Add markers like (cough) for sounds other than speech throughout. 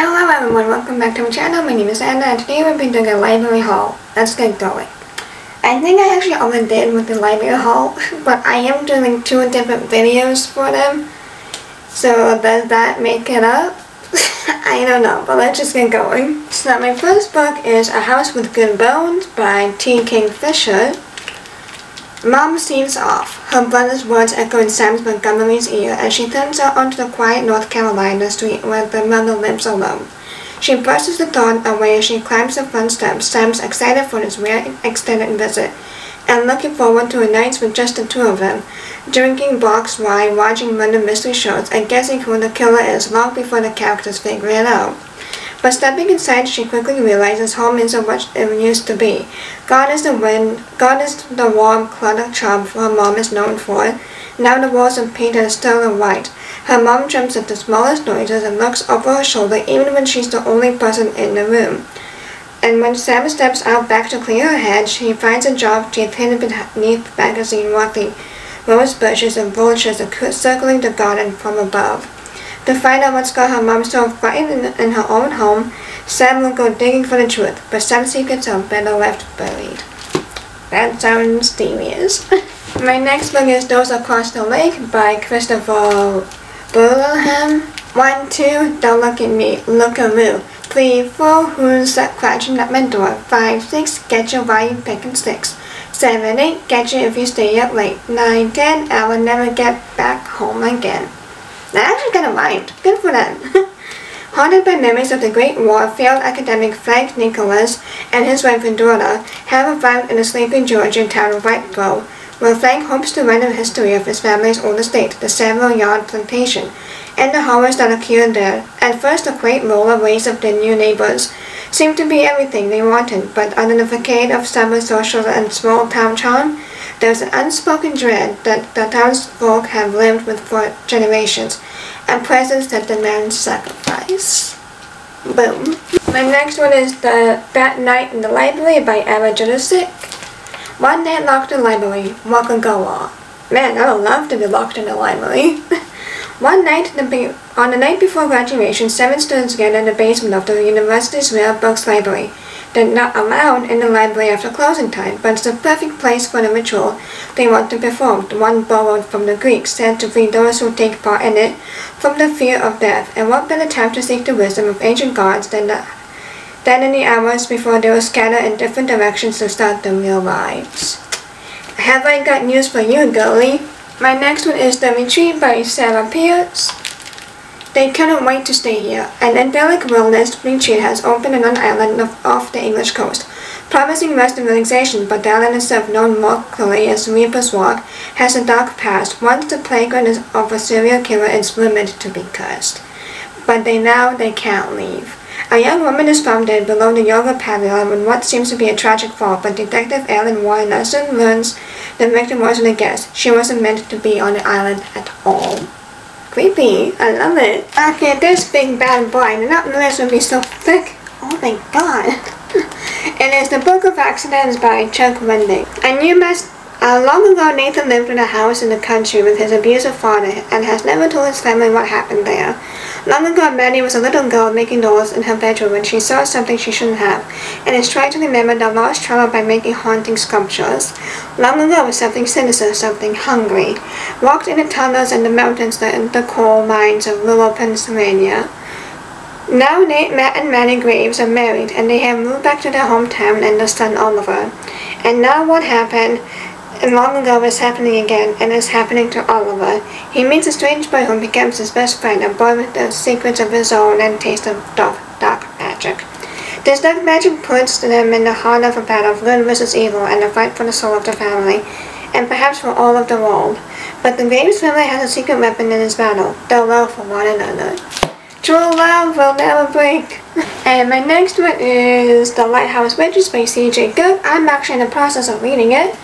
Hello everyone, welcome back to my channel. My name is Anna and today we'll be doing a library haul. Let's get going. I think I actually already did with the library haul, (laughs) but I am doing two different videos for them. So does that make it up? (laughs) I don't know, but let's just get going. So my first book is A House with Good Bones by T. Kingfisher. Mom seems off. Her brother's words echo in Sam Montgomery's ear as she turns out onto the quiet North Carolina street where the mother lives alone. She brushes the thought away as she climbs the front steps, Sam's excited for his rare extended visit, and looking forward to a night with just the two of them, drinking box wine, watching murder mystery shows, and guessing who the killer is long before the characters figure it out. But stepping inside, she quickly realizes home isn't what it used to be. God is the wind, God is the warm, cluttered charm her mom is known for. Now the walls are painted sterling white. Her mom jumps at the smallest noises and looks over her shoulder even when she's the only person in the room. And when Sam steps out back to clear her head, she finds a job she'd hidden beneath magazine walking rose bushes and vultures circling the garden from above. To find out what's got her mom so frightened in, in her own home, Sam will go digging for the truth, but some secrets are better left buried. That sounds devious. (laughs) My next book is Those Across the Lake by Christopher Buehlman. One, two, don't look at me, look at me. Three, four, who's that scratching at my door? Five, six, get you while you picking sticks. Seven, eight, get you if you stay up late. Nine, ten, I will never get back home again. That actually kind of mind. Good for them. Haunted by memories of the Great War, failed academic Frank Nicholas and his wife and daughter have arrived in the sleepy Georgian town of Whitbrow, where Frank hopes to write a history of his family's old estate, the Savoyard Plantation, and the horrors that occurred there. At first, the great roller waves of their new neighbors seemed to be everything they wanted, but under the facade of summer social and small town charm, there's an unspoken dread that the townsfolk have lived with for generations, a presence that demands sacrifice. Boom. My next one is the That Night in the Library by Eva Judicic. One night locked in the library, what could go on? Man, I would love to be locked in the library. (laughs) One night, on the night before graduation, seven students gathered in the basement of the university's rare books library. They're not allowed in the library after closing time, but it's the perfect place for the ritual they want to perform, the one borrowed from the Greeks, said to free those who take part in it from the fear of death. And what better time to seek the wisdom of ancient gods than, the, than in the hours before they were scattered in different directions to start their real lives? Have I got news for you, girlie? My next one is The Retreat by Sarah Pearse. They cannot wait to stay here. An idyllic wilderness retreat has opened on an island off the English coast, promising rest and relaxation, but the island itself, known clearly as Reaper's Walk, has a dark past. Once the playground of a serial killer is rumored to be cursed. But they now they can't leave. A young woman is found dead below the yoga pavilion in what seems to be a tragic fall, but Detective Warner soon learns the victim wasn't a guest. She wasn't meant to be on the island at all creepy. I love it. Okay, this big bad boy. I did not know this would be so thick. Oh my god. (laughs) it is The Book of Accidents by Chuck Wendig. A new mess uh, long ago, Nathan lived in a house in the country with his abusive father and has never told his family what happened there. Long ago, Maddie was a little girl making dolls in her bedroom when she saw something she shouldn't have, and is trying to remember the lost trauma by making haunting sculptures. Long ago was something sinister, something hungry. Walked in the tunnels and the mountains and the coal mines of rural Pennsylvania. Now Nate, Matt, and Maddie Graves are married, and they have moved back to their hometown and their son Oliver. And now what happened? And long ago is happening again, and is happening to Oliver. He meets a strange boy who becomes his best friend, a boy with the secrets of his own and taste of dark, dark magic. This dark magic puts them in the heart of a battle of good versus evil and a fight for the soul of the family, and perhaps for all of the world. But the Graves family has a secret weapon in this battle, their love for one another. True love will never break. (laughs) and my next one is The Lighthouse Witches by C.J. Cooke. I'm actually in the process of reading it.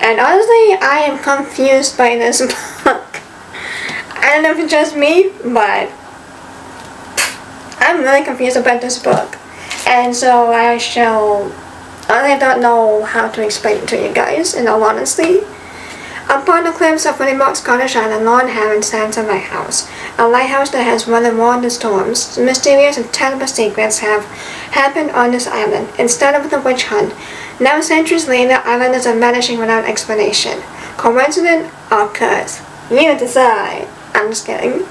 And honestly, I am confused by this (laughs) book. I don't know if it's just me, but I'm really confused about this book. And so I shall, I don't know how to explain it to you guys, in all honesty. Upon the cliffs of Winnibox Scottish Island, Lord Heron stands a lighthouse. A lighthouse that has weathered more the storms. Mysterious and terrible secrets have happened on this island. Instead of the witch hunt, now centuries later, islanders are vanishing without explanation. Coincidence or curse? You decide. I'm just kidding.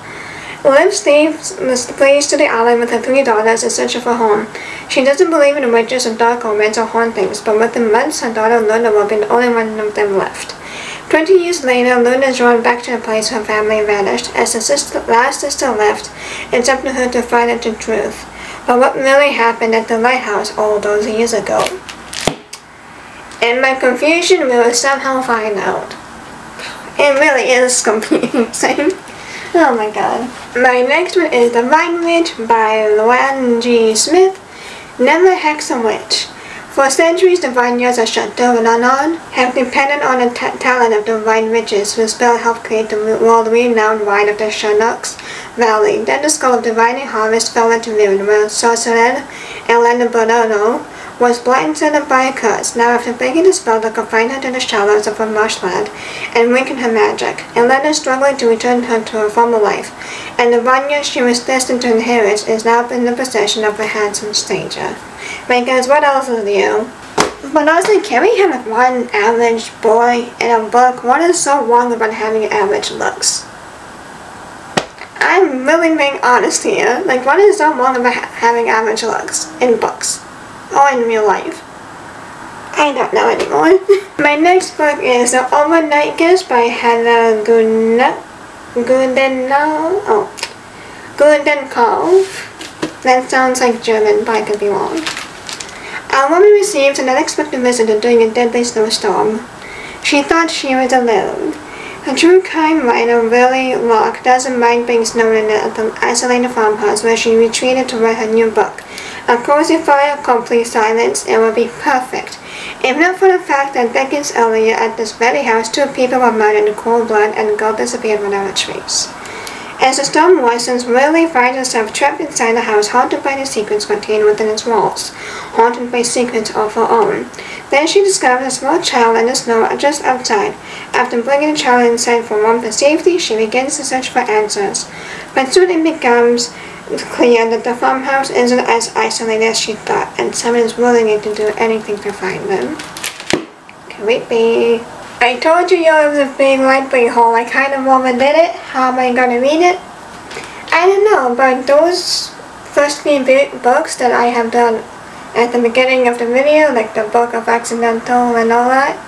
Liv Stay flees to the island with her three daughters in search of a home. She doesn't believe in witches or dark omens or hauntings, but within months her daughter Luna will be the only one of them left. Twenty years later, Luna is drawn back to the place her family vanished. As the sister, last sister left, it's up to her to find out the truth. But what really happened at the lighthouse all those years ago? In my confusion, will somehow find out. It really is (laughs) confusing. oh my god. My next one is The Vine Witch by Luanne G. Smith. Never Hex a Witch. For centuries, the vineyards of Chateau Nanon have depended on the talent of the vine witches whose spell helped create the world-renowned wine of the Chinook Valley. Then the skull of the divining harvest fell into ruin, where sorcerer Elena Bonanno was blindsided by a curse. Now after breaking the spell that confined her to the shallows of a marshland and weakened her magic, and Elena struggling to return her to her former life, and the vineyard she was destined to inherit is now in the possession of a handsome stranger. Because what else is new? But honestly, can we have one average boy in a book? What is so wrong about having average looks? I'm really being honest here. Like, what is so wrong about ha having average looks in books? Or in real life. I don't know anymore. (laughs) My next book is The Overnight Kiss by Heather Guden Gudenau. Oh, Gudenkopf. That sounds like German, but I could be wrong. A woman receives an unexpected visitor during a deadly snowstorm. She thought she was alone. A true crime writer, Willie Locke, doesn't mind being snowed in at the isolated farmhouse where she retreated to write her new book. A cozy fire, complete silence, it would be perfect. If not for the fact that decades earlier at this very house, two people were murdered in cold blood and the girl disappeared without a trace. As the storm worsens, Willie finds herself trapped inside the house, haunted by the secrets contained within its walls, haunted by secrets of her own. Then she discovers a small child in the snow just outside. After bringing the child inside for warmth and safety, she begins to search for answers. But soon it becomes clear that the farmhouse isn't as isolated as she thought, and someone is willing to do anything to find them. Creepy. I told you it was a big library haul. I kind of overdid it. How am I gonna read it? I don't know, but those first few books that I have done at the beginning of the video, like the Book of Accidental and all that,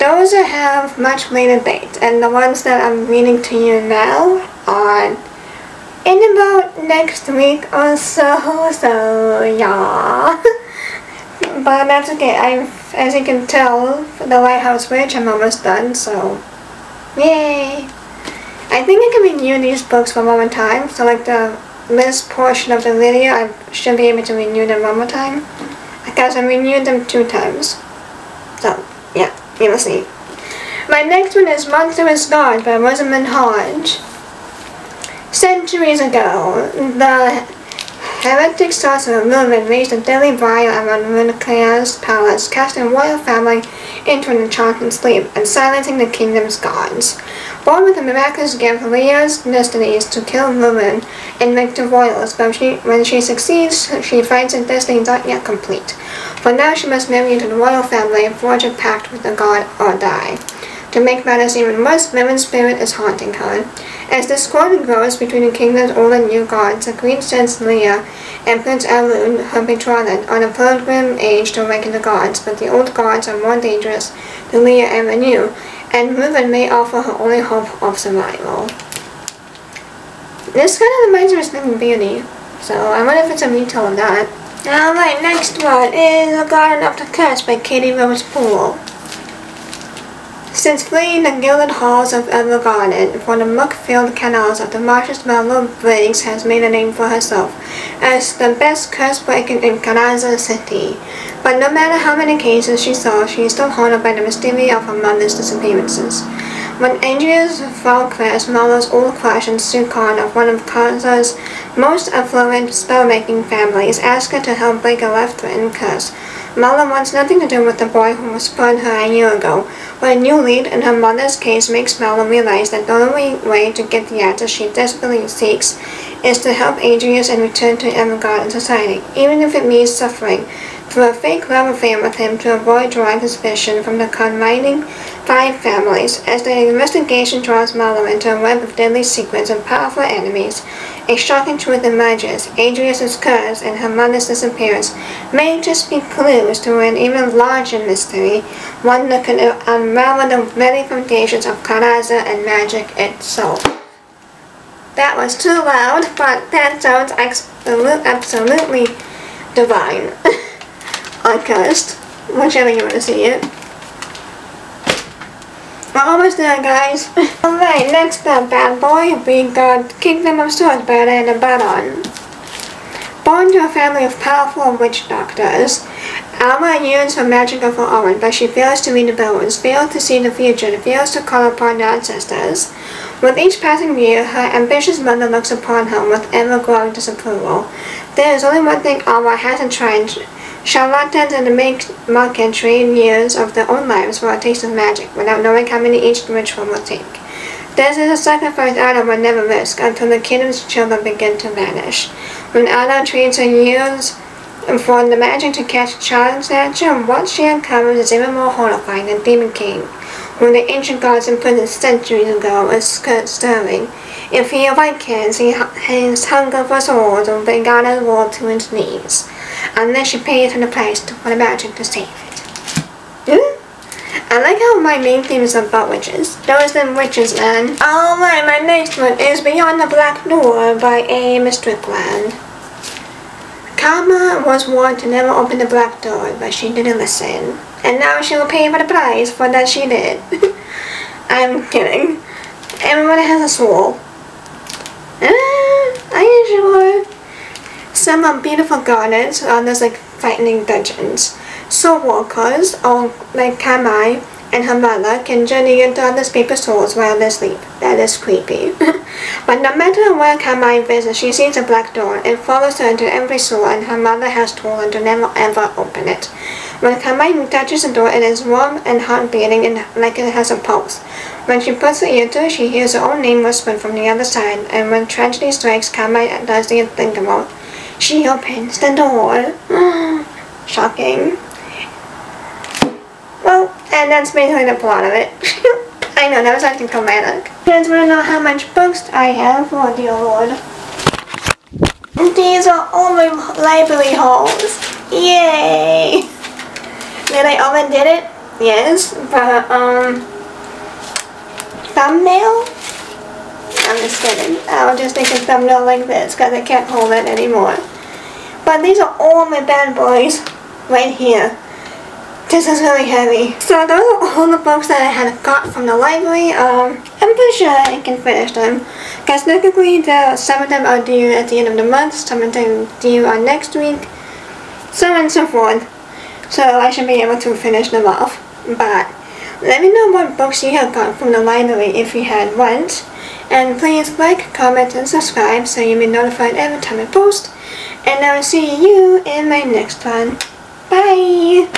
those have much later dates, and the ones that I'm reading to you now are in about next week or so, (laughs) so yeah. But that's okay, I, as you can tell, the Lighthouse Witch I'm almost done, so yay! I think I can renew these books one more time, so like the this portion of the video, I should be able to renew them one more time, because I renewed them two times. So, yeah, you will see. My next one is Monstrous God by Rosamund Hodge. Centuries ago, the sorcerer Merlin raised a deadly fire around Runecair's palace, casting the royal family into an enchanted sleep and silencing the kingdom's gods. Born with a miraculous gift, Leah's destiny is to kill Merlin and make the royals, but she, when she succeeds, she finds her destiny not yet complete. For now, she must marry into the royal family and forge a pact with the god or die. To make matters even worse, Merlin's spirit is haunting her. As the discord grows between the kingdom's old and new gods, the queen sends Leah and Prince Elune, her betrothed, on a pilgrim age to awaken the gods, but the old gods are more dangerous than Leah and the new, and Merlin may offer her only hope of survival. This kind of reminds me of Sleeping Beauty, so I wonder if it's a retell of that. Alright, next one is The Garden of the Curse by Katy Rose Pool. Since fleeing the gilded halls of Evergarden for the muck-filled canals of the marshes Marlow Briggs has made a name for herself as the best curse breaker in Kanaza City. But no matter how many cases she saw, she is still haunted by the mystery of her mother's disappearances. When Adrius Falcrest, Marlow's old crush and Sukon of one of Kaza's most affluent spellmaking families, asked her to help break a life-threatening curse, Marla wants nothing to do with the boy who was spurned her a year ago, but a new lead in her mother's case makes Marla realize that the only way to get the answer she desperately seeks is to help Adrius and return to avant-garde society, even if it means suffering through a fake love affair with him to avoid drawing suspicion from the confining five families. As the investigation draws Marla into a web of deadly secrets and powerful enemies, a shocking truth emerges. Adrius's curse and her mother's disappearance may just be clues to an even larger mystery, one that could unravel the very foundations of Caraza and magic itself. That was too loud, but that sounds absolute, absolutely divine. (laughs) Podcast, whichever you want to see it. We're almost done, guys. (laughs) Alright, next up, bad boy, we got Kingdom of Swords by Anna Baron. Born to a family of powerful witch doctors, Alma yearns for magic of her own, but she fails to read the bones, fails to see the future, and fails to call upon the ancestors. With each passing year, her ambitious mother looks upon her with ever-growing disapproval. There is only one thing Alma hasn't tried Charlatans and market trade years of their own lives for a taste of magic without knowing how many each ritual will take. This is a sacrifice Ada will never risk until the kingdom's children begin to vanish. When Ada trades her years for the magic to catch a child snatcher, what she uncovers is even more horrifying than Demon King, whom the ancient gods imprisoned centuries ago is stirring. If he awakens, his hunger for swords will bring Ada's world to its knees unless you pay it in the price to put a magic to save it. Hmm? I like how my main theme is about witches. Those them witches, man. Alright, my next one is Beyond the Black Door by A.M. Strickland. Karma was warned to never open the black door, but she didn't listen. And now she will pay for the price for that she did. (laughs) I'm kidding. Everybody has a soul. Uh, are you sure? Some are beautiful gardens, others like frightening dungeons. Soul walkers, or like Kamai and her mother, can journey into other people's souls while they sleep. That is creepy. (laughs) but no matter where Kamai visits, she sees a black door. It follows her into every soul, and her mother has told her to never ever open it. When Kamai touches the door, it is warm and heart beating and like it has a pulse. When she puts her ear to it, she hears her own name whispered from the other side, and when tragedy strikes, Kamai does the unthinkable. She opens the door. Shocking. Well, and that's basically the plot of it. I know, that was acting dramatic. You guys want to know how much books I have? Oh dear lord. These are all my library hauls. Yay! Did I overdid it? Yes, but um, thumbnail? I'm just kidding. I'll just make a thumbnail like this because I can't hold it anymore. But these are all my bad boys right here. This is really heavy. So those are all the books that I had got from the library. Um, I'm pretty sure I can finish them. Because technically the, some of them are due at the end of the month, some of them due on next week, so on and so forth. So I should be able to finish them off. But let me know what books you have got from the library if you had ones. And please like, comment, and subscribe so you'll be notified every time I post. And I will see you in my next one. Bye!